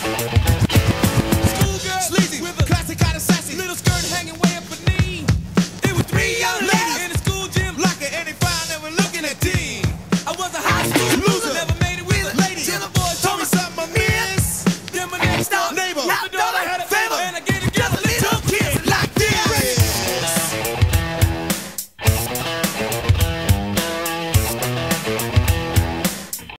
Schoolgirl, sleazy, with a classic kind of sassy little.